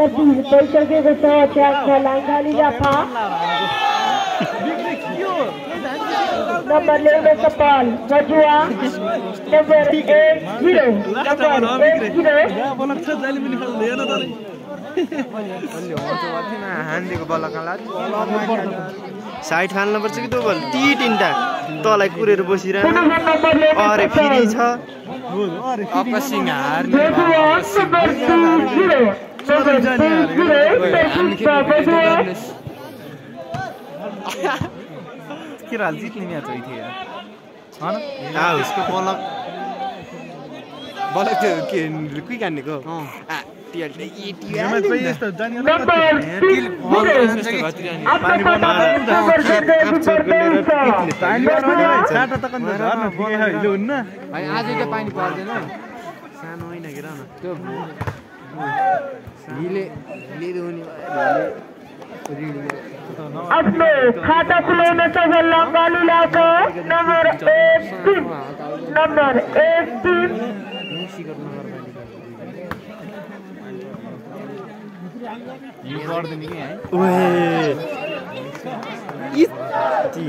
पैसा के बताओ अच्छा अच्छा लाइन डाली जाता हानिदिएको बल्ल साइड फाल्नुपर्छ कि त्यो बल टी तिनवटा तँलाई कुरेर बसिरह पुनः नम्बर ल्याउने अरे फेरि छ। हार्ने के हाल जित्ने म्याच होइ थियो उसको बल बल त्यो के टियल नि त। आज पानी पर्दैन सानो होइन के न त्यो हिले हिले हुने आफ्नो खाता खुलाउन सफल लाम्बालु लाको नम्बर एक तिन नम्बर एक तिन। गर्दैन कि है ओए इति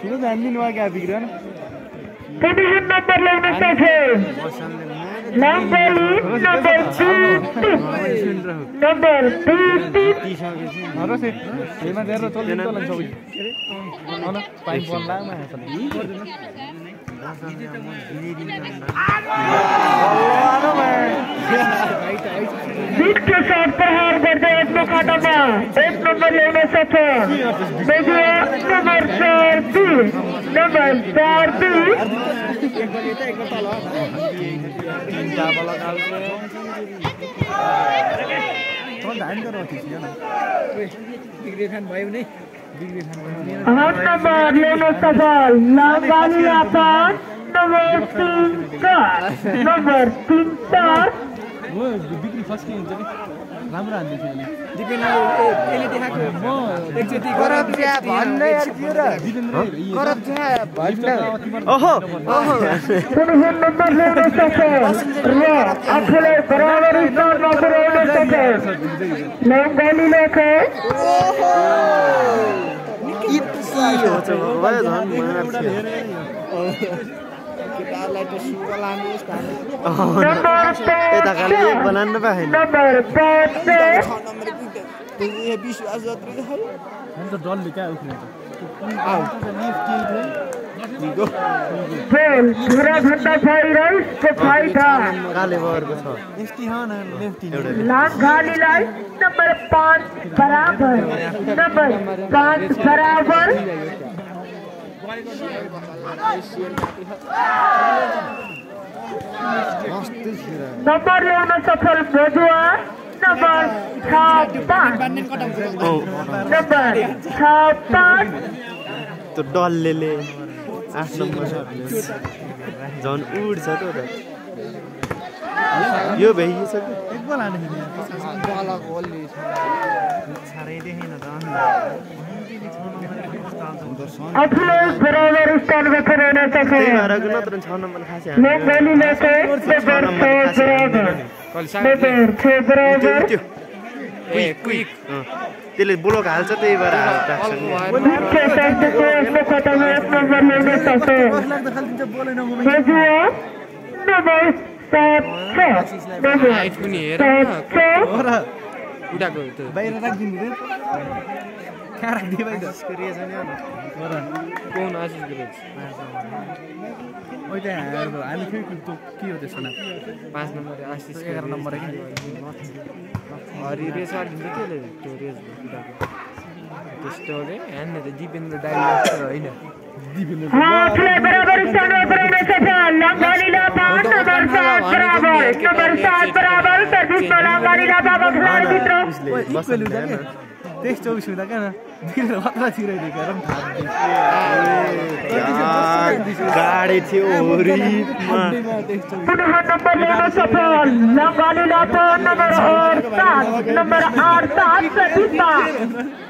ठुलो जान्दिनु अघि बिग्रन फिनिसन नम्बर ल्याउन सफल लाम्बालु नम्बर तिन तिन नम्बर दुई तिन हरो से हेमा देर चल्दैन चल्दैन सबै अन पाइप बल लामा जितको साथ प्रहार गर्दै आफ्नो खातामा एक नम्बर ल्याउन सफल बेजुवा नम्बर चार दुई नम्बर चार दुई धान गरेर थिएछ न बिग्रे खान भयो नि बिग्रे खान भयो नम्बर लाम्बालु लापा नम्बर नम्बर फर्स्ट के हुन्छ कि राम्रो हान्दै थियो अहिले यता खालि एक बनाउनु पाएन नम्बर पाँच अन्त डलले कहाँ उफ्रिन्छ फेल धुरा भन्दा फाइरसको फाइदा काले बगरको छ लेफ्टी हो न लेफ्टी एउटा लामघालीलाई नम्बर पाँच बराबर नम्बर पाँच बराबर नम्बर ल्याउन सफल बजुवा नम्बर छ पाँच नम्बर छ पाँच त्यो डल्लेले आठ नम्बर झन् उड्छ त यो भइसक्यो एक अखिलेश बराबर स्थान में खड़े रहना चाहिए मैं बोली मैं के बराबर से बराबर बराबर से बराबर क्विक त्यसले ब्लक हाल्छ त्यही भएर हाल्छ बाहिर राखिदिनु कहाँ राखिदियो हो र ओइ त्यहाँ हाम्रो हामी त्यो के हो त्यसको नाम पाँच नम्बर आशिष एघार नम्बर कि हरि रेस हालिदिन्छ त्यसले त्यो रेस त्यस्तोले त दिपेन्द्र डाइरेक्टर होइन आफूलाई tekst cowok sudah kan dia lewat lah sih dia kan गाड़ी थी ओरी सफल नंबर और नंबर आठ सात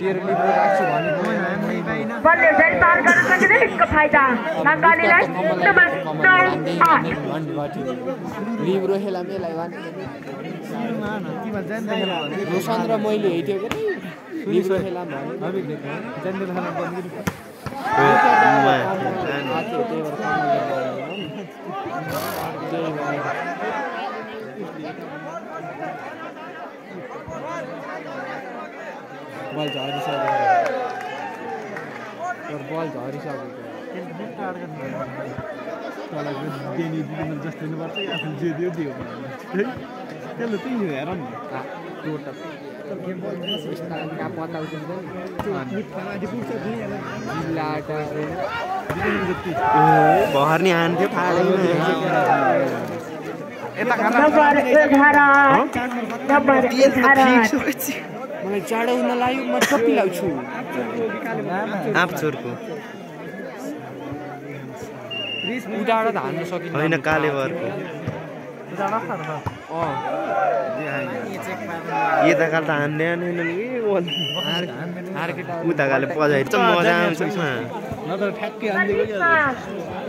तेरो लिएर राख्छु भनेको बलले चाहिँ पार गर्न सकिँदै यसको फाइदा। लङ्गालीलाई नम्बर नौ आठ। लिब्रो खेला रोशन र मैले हेर्थ्यो के लिब्रो खेला। त्यही भएर त्यही भएर बल झरिसक्यो तर बल झरिसकेको दिने दिनु जस्तो हुनुपर्छ आफ्नो जे दियो दियो त्यसले त्यही हेर नि। जिल्ला भर्ने हान्थ्यो एघार मलाई जाडो हुन लाग्यो म टोपी लाउँछु आँप चोरको त सकिँदैन होइन कालेवरको यता काल त हान्ने हान्दैनन् कि मार्केट उता काले मजा आउँछ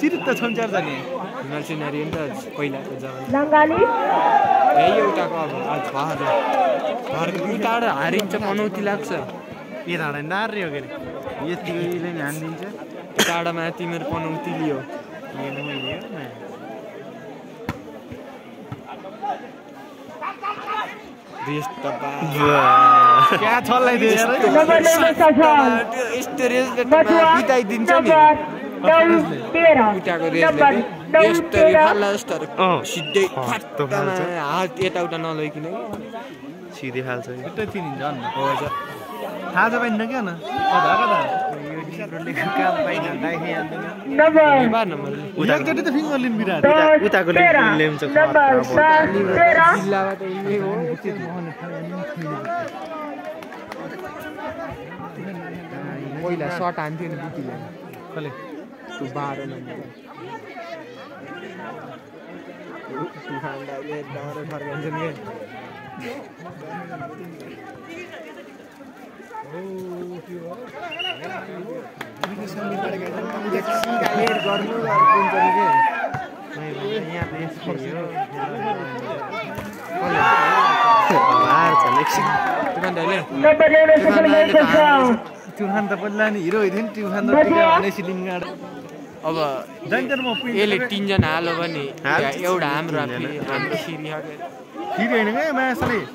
चिरित्त जाने नि त पहिलाको जग्गा एउटाको अब हारिन्छ मनौती लाग्छ। यताबाट नार्ने हो के अरे? यतिले नि हानिदिन्छ टाढामा तिमीहरू पनौती लियो। यस्तो बिताइदिन्छ नि। यस्तो। सिधै। हात यताउता नलैकिन सिधै फाल्छ। छिट्टै चिनिन्छ थाहा छ पाइन्न क्या न एकचोटि त। फिङ्गर लिनु बिराट उताको ल्याउँछ पहिला सर्ट हान्थ्यो नि बुटीले। कसले त्यो बाह्र नम्बर। हार्छ एकछिन छ ट्युखान त पहिला नि हिरो थियो नि ट्युखान त सिलिङ्गाड अब यसले तिनजना हाल्यो भने। एउटा हाम्रो हामी- हाम्रो सिरी फेरि होइन क्या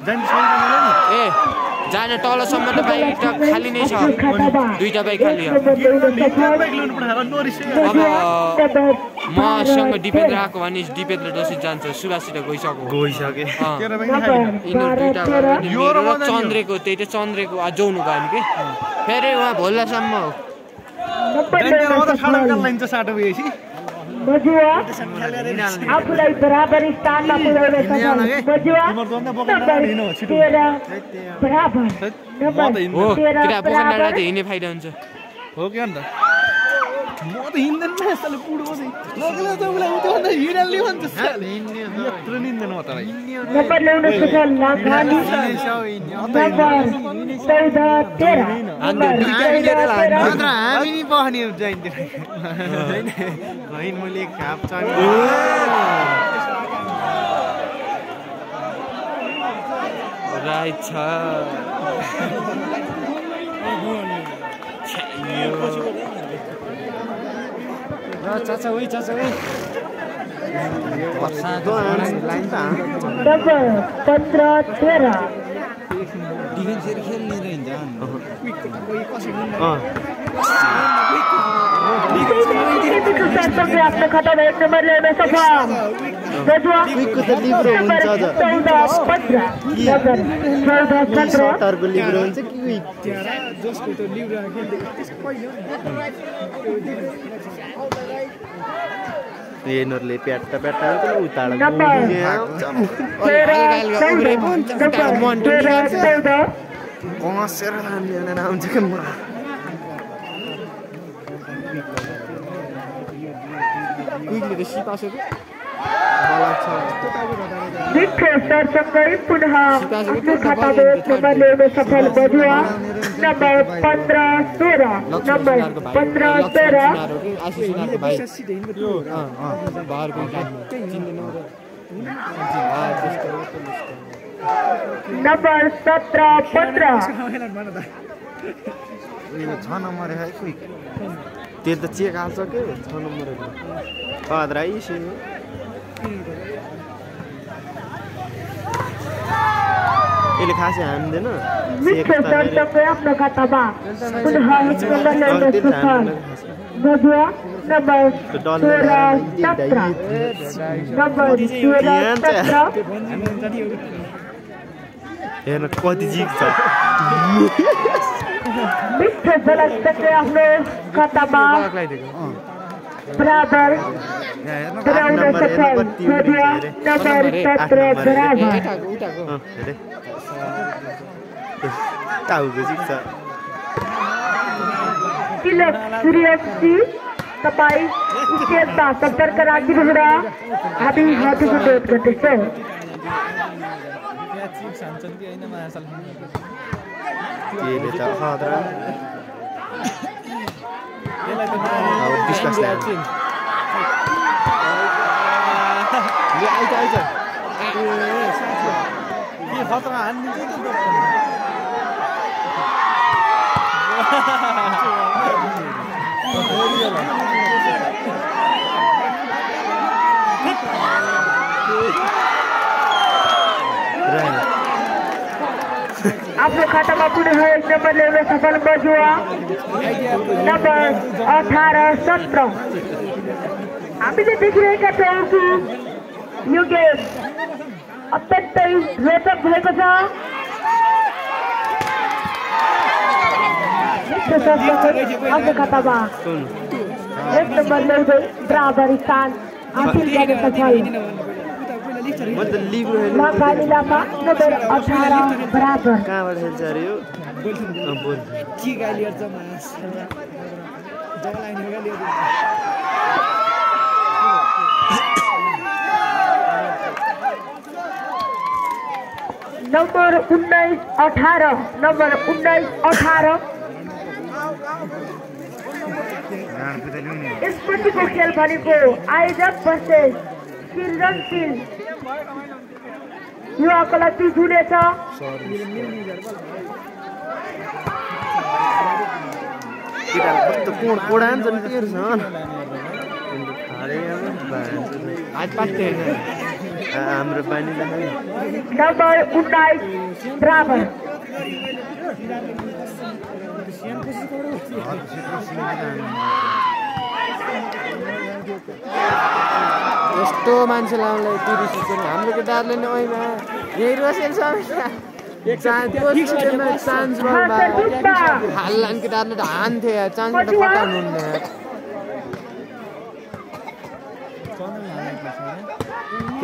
जान्छ ए जाने तलसम्म त बाइक त खाली नै छ दुईटा बाइक खाली अब मसँग डिपेन्द्र आएको भने डिपेन्द्र डोसी जान्छ सुभाषसित गइसक्यो गइसके अँ। तेरो बाइक नम्बर यिनीहरू बाह्र दुइटा तेह्र भयो। यो र मेरो मदन यो। चन्द्रेको त्यही त चन्द्रेको आजौनु गयो कि फेरि उहाँ भोलासम्म मजुआ आफूलाई बराबर स्थानमा पुर्याउन सफल मजुआ नम्बर तेह्र बराबर नम्बर तेह्र बराबर। हिँड्ने फाइदा हुन्छ हो क्या अन्त म त हिँड्दैन नि यस्तोले पुडो चाहिँ लगेर त उसलाई भन्छ साले। यत्रो निन्दैन म हामी बस्ने होइन मैले खाप राइट छ चाचा उही चाचा उही नम्बर पन्ध्र तेह्र अँ सरसम्झे आफ्नो खातामा एक नम्बर ल्याउन सफल चौध पन्ध्र चौध सत्र सत्तरको लिब्रो हुन्छ कि क्विक यिनीहरूले प्याट्टा प्याट्टा उताड नम्बर तेह्र चौध नम्बर तेह्र चौध कसेर लाने भनेर आउँछ क्या म सिपासो पुनः आफ्नो सफल बजुवा नम्बर पन्ध्र सोह्र नम्बर पन्ध्र सोह्र। आशिष उनीहरूको भाइ बाहिरको चिन्दैन र नम्बर सत्र पन्ध्र। छ नम्बर त्यो त चेक हाल्छ के? छ नम्बरहरू अद्राइ से यसले खासै हान्दैन हेर्न कति झलकसँगै आफ्नो लगाइदिएको बराबर नम्बर सत्र बराबर tahu gue sih bisa Philip Suriyasi तपाईँ स्टेट सत्तरका राखिदिएर हामी हातीको वेट गर्दैछौँ अब बिस लाख के खतरा हानिदिन्छ नि त आफ्नो खातामा पुनः एक नम्बर ल्याउन सफल बजुवा नम्बर अठार सत्र हामीले देखिरहेका छौँ कि यो गेम अत्यन्तै रोचक भएको छ मिठो सरसँगै आफ्नो खातामा एक नम्बर ल्याउँदै बराबर स्थान हासिल गर्न सफल म त लिब्रो हेर्नु लगानी लामा नम्बर अठार बराबर कहाँबाट खेल्छ अरे यो अँ, बोल। के गाली गर्छ मास जग्गा लाग्ने गाली गर्छ नम्बर उन्नाइस अठार नम्बर उन्नाइस अठार। यसपछिको खेल भनेको आयोजक वर्सेस सृजनशील युवाको लागि हुनेछ केटाहरू हाम्रो नम्बर उन्नाइस यस्तो मान्छे लाउनलाई तिरिस हाम्रो केटाहरूले नि ओइमा। यही रोसेल चान्स खासर गुप्ता हाल्लान् केटाहरूले त हान्थे। चान्सबाट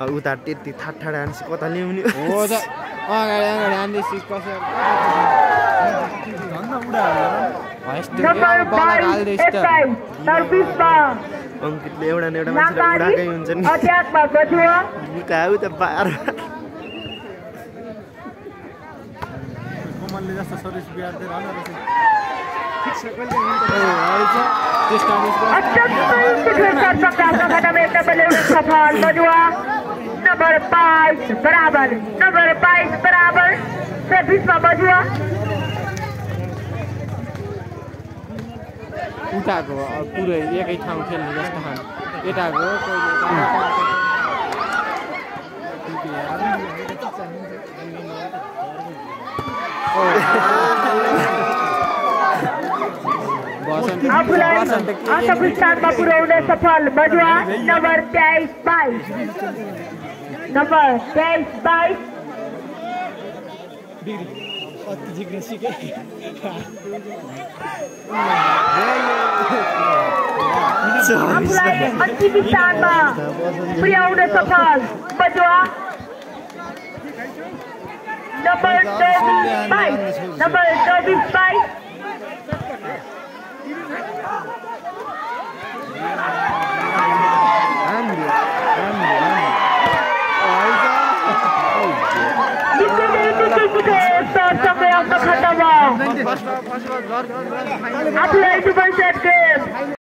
उता त्यति ठाड हान्छ कता ल्याउने? अङ्कितले एउटा न एउटा मान्छेलाई उडाएकै हुन्छ नि। उता उता बाह्र कमलले जस्तो सर्भिस बिहार दिएर होला रहेछ सफल बजुआ नंबर बाईस बराबर नंबर बाईस बराबर छब्बीसमा बजुआ उताको अब पुरै एकै ठाउँ खेल्ने जस्तो खानु यताको कहिले बसन्त आफूलाई बसन्त के के अंतको स्थानमा पुर्याउन सफल बजुआ नंबर तेइस बाईस नंबर तेइस बाईस आफूलाई अन्तिम स्थानमा पुर्याउन सफल बजुआ नंबर चौबिस बाईस नंबर चौबिस बाईस आफूलाई दुबई सेटको